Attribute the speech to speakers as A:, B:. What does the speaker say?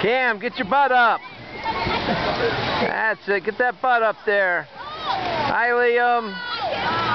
A: Cam, get your butt up. That's it. Get that butt up there. Hi, Liam.